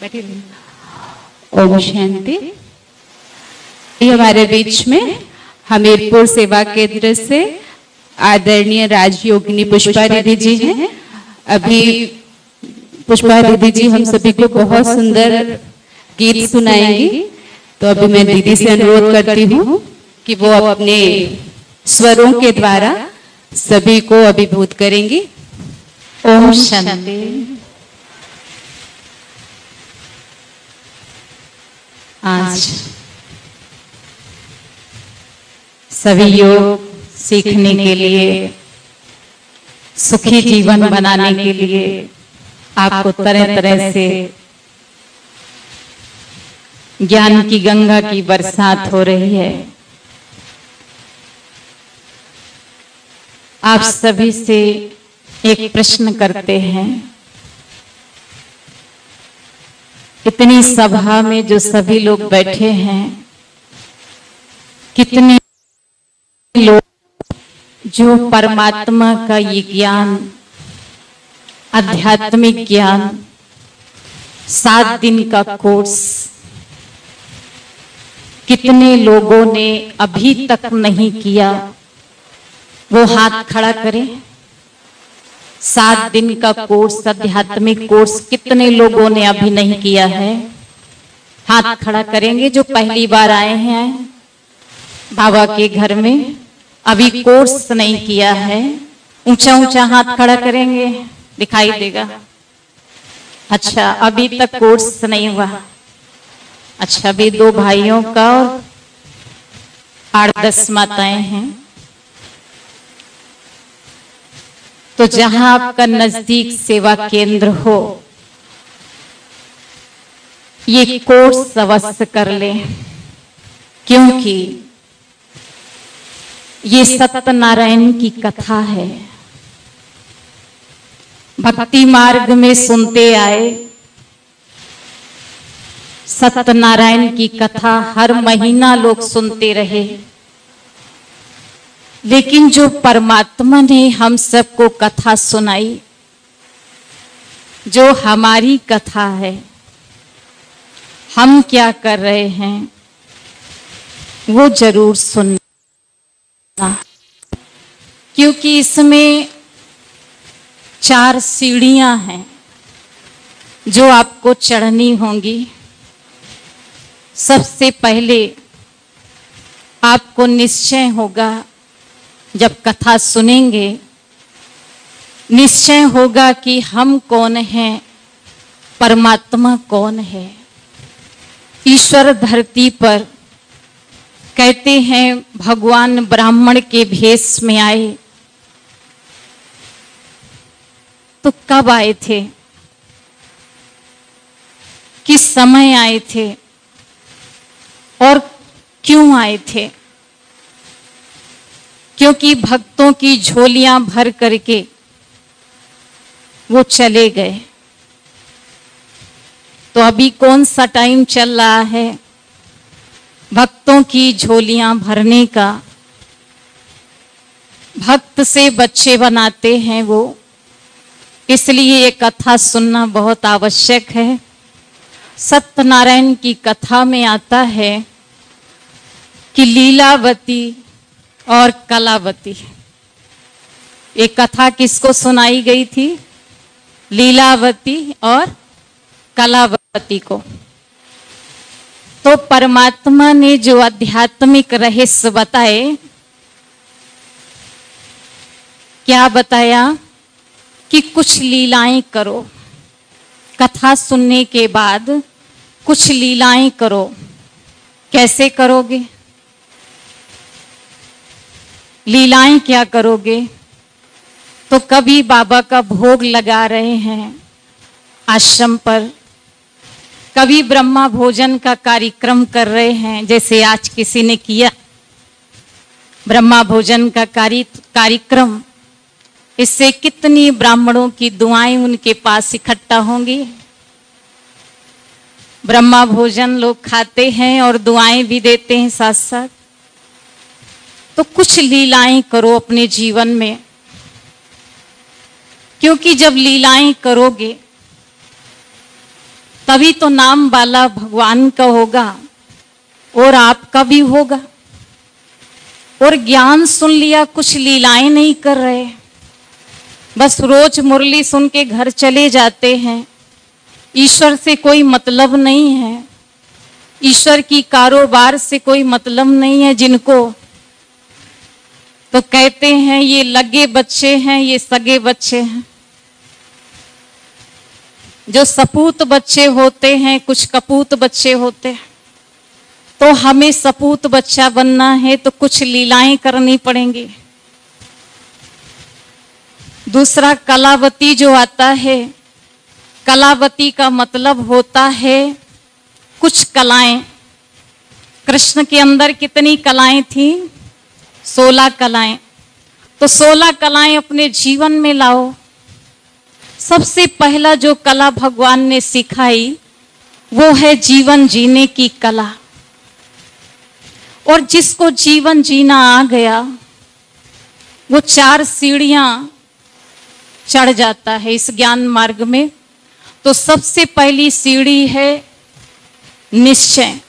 बैठी। ओम शांति। ये हमारे बीच में हमीरपुर सेवा केंद्र से आदरणीय राजयोगिनी पुष्पा दीदी जी हैं। अभी पुष्पा दीदी जी हम सभी को बहुत सुंदर गीत सुनाएँगी। तो अभी मैं दीदी से अनुरोध करती हूँ कि वो अपने स्वरों के द्वारा सभी को अभिभूत करेंगी। ओम शांति। आज। सभी योग सीखने के लिए सुखी जीवन बनाने के लिए आपको तरह तरह से ज्ञान की गंगा की बरसात हो रही है। आप सभी से एक प्रश्न करते हैं। इतनी सभा में जो सभी लोग बैठे हैं, कितने लोग जो परमात्मा का ये ज्ञान, आध्यात्मिक ज्ञान, सात दिन का कोर्स, कितने लोगों ने अभी तक नहीं किया, वो हाथ खड़ा करें। सात दिन का कोर्स आध्यात्मिक कोर्स कितने लोगों ने अभी नहीं किया है? हाथ खड़ा करेंगे जो पहली बार आए हैं। बाबा के घर में अभी कोर्स नहीं किया है। ऊँचा ऊँचा हाथ खड़ा करेंगे, दिखाई देगा। अच्छा अभी तक कोर्स नहीं हुआ। अच्छा अभी दो भाइयों का और आठ दस माताएँ हैं। तो जहाँ आपका नज़दीक सेवा केंद्र हो, ये कोर्स अवश्य कर ले। क्योंकि ये सत्यनारायण की कथा है। भक्ति मार्ग में सुनते आए, सत्यनारायण की कथा हर महीना लोग सुनते रहे। लेकिन जो परमात्मा ने हम सबको कथा सुनाई, जो हमारी कथा है, हम क्या कर रहे हैं, वो ज़रूर सुनना। क्योंकि इसमें चार सीढ़ियाँ हैं जो आपको चढ़नी होंगी। सबसे पहले आपको निश्चय होगा जब कथा सुनेंगे, निश्चय होगा कि हम कौन हैं, परमात्मा कौन है। ईश्वर धरती पर कहते हैं, भगवान ब्राह्मण के भेष में आए। तो कब आए थे? किस समय आए थे? और क्यों आए थे? क्योंकि भक्तों की झोलियाँ भर करके वो चले गए। तो अभी कौन सा टाइम चल रहा है? भक्तों की झोलियाँ भरने का। भक्त से बच्चे बनाते हैं वो। इसलिए ये कथा सुनना बहुत आवश्यक है। सत्यनारायण की कथा में आता है कि लीलावती और कलावती। एक कथा किसको सुनाई गई थी? लीलावती और कलावती को। तो परमात्मा ने जो आध्यात्मिक रहस्य बताए, क्या बताया कि कुछ लीलाएँ करो। कथा सुनने के बाद कुछ लीलाएँ करो। कैसे करोगे? लीलाएँ क्या करोगे? तो कभी बाबा का भोग लगा रहे हैं आश्रम पर। कभी ब्रह्मा भोजन का कार्यक्रम कर रहे हैं, जैसे आज किसी ने किया। ब्रह्मा भोजन का कार्यक्रम। इससे कितनी ब्राह्मणों की दुआएँ उनके पास इकट्ठा होंगी? ब्रह्मा भोजन लोग खाते हैं और दुआएँ भी देते हैं साथ साथ तो कुछ लीलाएँ करो अपने जीवन में। क्योंकि जब लीलाएँ करोगे, तभी तो नाम वाला भगवान का होगा और आपका भी होगा। और ज्ञान सुन लिया, कुछ लीलाएँ नहीं कर रहे। बस रोज मुरली सुन के घर चले जाते हैं। ईश्वर से कोई मतलब नहीं है। ईश्वर की कारोबार से कोई मतलब नहीं है जिनको तो कहते हैं, ये लगे बच्चे हैं, ये सगे बच्चे हैं। जो सपूत बच्चे होते हैं, कुछ कपूत बच्चे होते हैं। तो हमें सपूत बच्चा बनना है तो कुछ लीलाएँ करनी पड़ेंगी। दूसरा, कलावती जो आता है, कलावती का मतलब होता है कुछ कलाएँ। कृष्ण के अंदर कितनी कलाएँ थी? सोलह कलाएँ। तो सोलह कलाएँ अपने जीवन में लाओ। सबसे पहला जो कला भगवान ने सिखाई, वो है जीवन जीने की कला। और जिसको जीवन जीना आ गया, वो चार सीढ़ियाँ चढ़ जाता है इस ज्ञान मार्ग में। तो सबसे पहली सीढ़ी है निश्चय।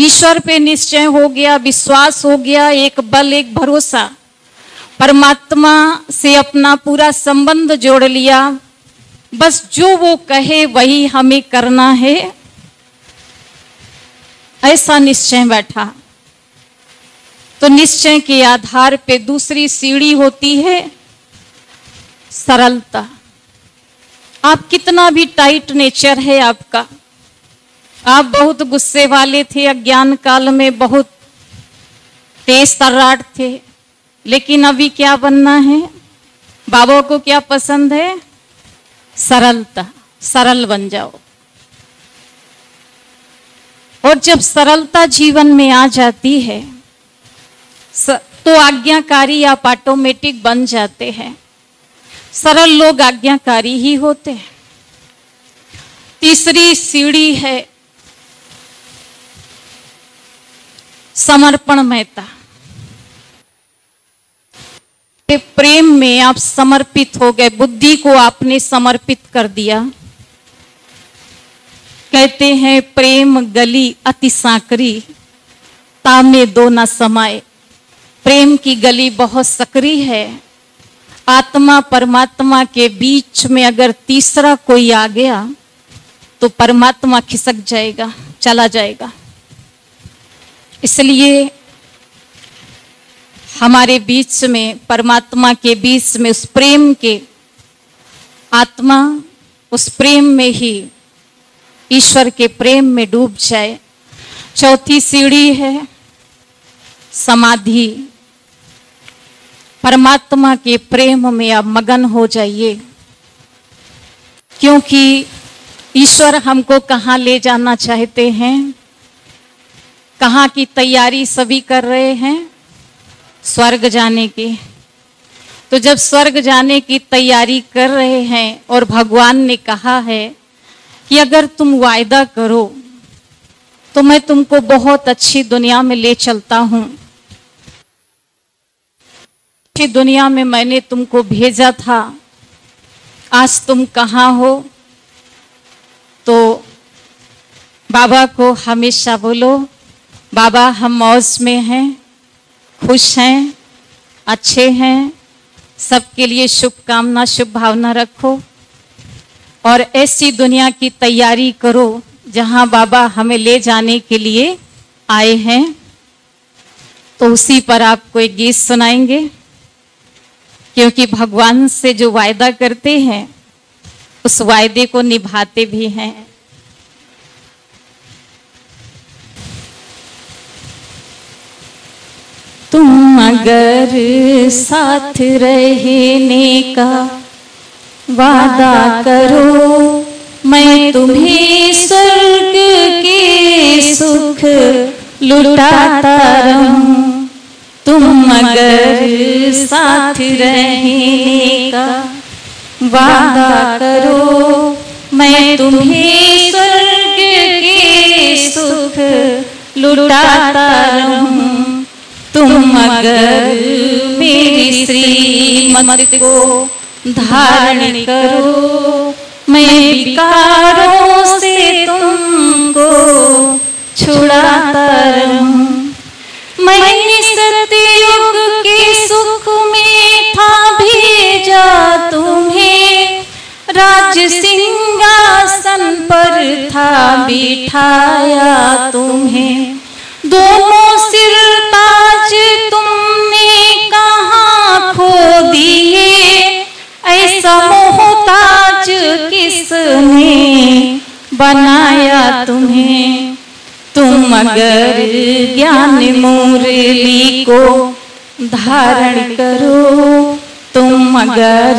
ईश्वर पे निश्चय हो गया, विश्वास हो गया, एक बल, एक भरोसा। परमात्मा से अपना पूरा संबंध जोड़ लिया। बस जो वो कहे वही हमें करना है। ऐसा निश्चय बैठा। तो निश्चय के आधार पे दूसरी सीढ़ी होती है सरलता। आप कितना भी टाइट नेचर है आपका। आप बहुत गुस्से वाले थे, अज्ञान काल में बहुत तेज तर्राट थे। लेकिन अभी क्या बनना है? बाबा को क्या पसंद है? सरलता, सरल बन जाओ। और जब सरलता जीवन में आ जाती है तो आज्ञाकारी आप ऑटोमेटिक बन जाते हैं। सरल लोग आज्ञाकारी ही होते हैं। तीसरी सीढ़ी है समर्पण महता। प्रेम में आप समर्पित हो गए, बुद्धि को आपने समर्पित कर दिया। कहते हैं, प्रेम गली अति साकरी, तामे दो न समाये। प्रेम की गली बहुत सकरी है। आत्मा परमात्मा के बीच में अगर तीसरा कोई आ गया तो परमात्मा खिसक जाएगा, चला जाएगा। इसलिए हमारे बीच में, परमात्मा के बीच में, उस प्रेम के आत्मा, उस प्रेम में ही ईश्वर के प्रेम में डूब जाए। चौथी सीढ़ी है समाधि। परमात्मा के प्रेम में आप मगन हो जाइए, क्योंकि ईश्वर हमको कहाँ ले जाना चाहते हैं? कहाँ की तैयारी सभी कर रहे हैं? स्वर्ग जाने की। तो जब स्वर्ग जाने की तैयारी कर रहे हैं और भगवान ने कहा है कि अगर तुम वायदा करो तो मैं तुमको बहुत अच्छी दुनिया में ले चलता हूँ। अच्छी दुनिया में मैंने तुमको भेजा था। आज तुम कहाँ हो? तो बाबा को हमेशा बोलो बाबा, हम मौज में हैं, खुश हैं, अच्छे हैं, सबके लिए शुभकामना शुभ भावना रखो। और ऐसी दुनिया की तैयारी करो जहाँ बाबा हमें ले जाने के लिए आए हैं। तो उसी पर आपको एक गीत सुनाएँगे, क्योंकि भगवान से जो वायदा करते हैं, उस वायदे को निभाते भी हैं। तुम अगर साथ रहने का वादा करो, मैं तुम्हें स्वर्ग के सुख लुटाता रहूँ। तुम अगर साथ रहने का वादा करो, मैं तुम्हें स्वर्ग के सुख लुटाता रहूँ। तुम अगर मेरी श्रीमत को धारण करो मैं विकारों से तुमको छुड़ा कर मैंने सतयुग के सुख में था भेजा तुम्हें। राज सिंहासन पर था बिठाया। तुम अगर ज्ञान मुरली को धारण करो। तुम अगर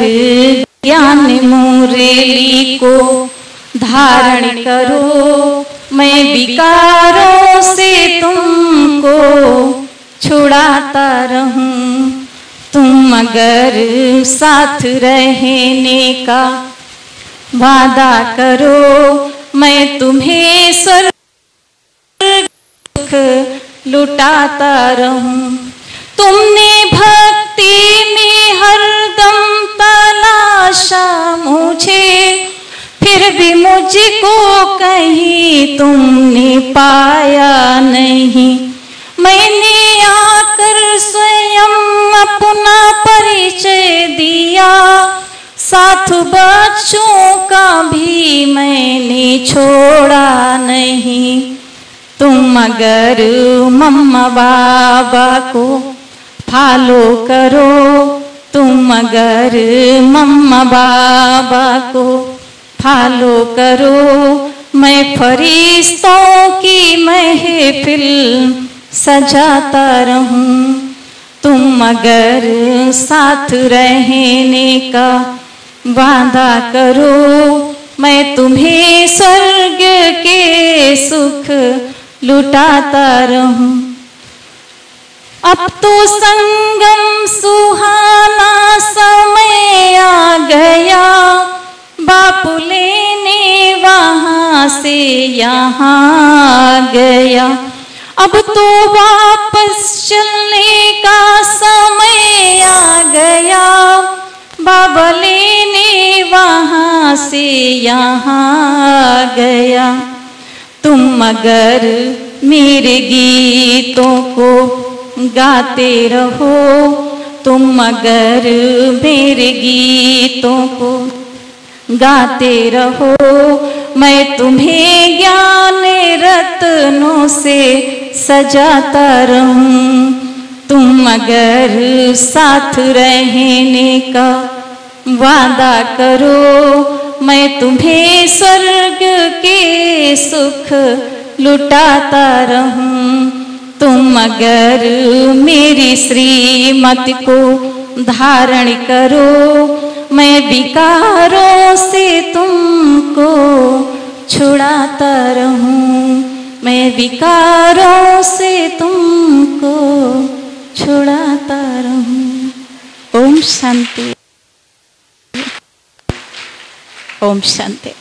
ज्ञान मुरली को धारण करो। मैं विकारों से तुमको छुड़ाता रहूँ। तुम अगर साथ रहने का वादा करो। मैं तुम्हें स्वर्ग सुख लुटाता रहूँ। तुमने भक्ति में हरदम तलाशा मुझे, फिर भी मुझको कहीं तुमने पाया नहीं। मैंने आकर स्वयं अपना परिचय दिया, साथ बच्चों का भी मैंने छोड़ा नहीं। तुम अगर मम्मा बाबा को फॉलो करो। तुम अगर मम्मा बाबा को फॉलो करो। मैं फरिश्तों की महफिल सजाता रहूँ। तुम अगर साथ रहने का वादा करो। मैं तुम्हें स्वर्ग के सुख लुटाता रहूँ अब तो संगम सुहाना समय आ गया। बापू लेने वहाँ से यहाँ गया। अब तो वापस चलने का समय आ गया। बाबा लेने वहाँ से यहाँ गया। तुम मगर मेरे गीतों को गाते रहो। तुम अगर मेरे गीतों को गाते रहो। मैं तुम्हें ज्ञान रत्नों से सजाता रहूँ। तुम मगर साथ रहने का वादा करो। मैं तुम्हें स्वर्ग के सुख लुटाता रहूँ। तुम अगर मेरी श्रीमत को धारण करो, मैं विकारों से तुमको छुड़ाता रहूँ। मैं विकारों से तुमको छुड़ाता रहूँ। ओम शांति। ओम शांति